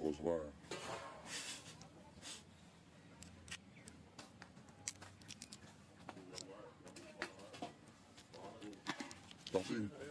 close by. Don't.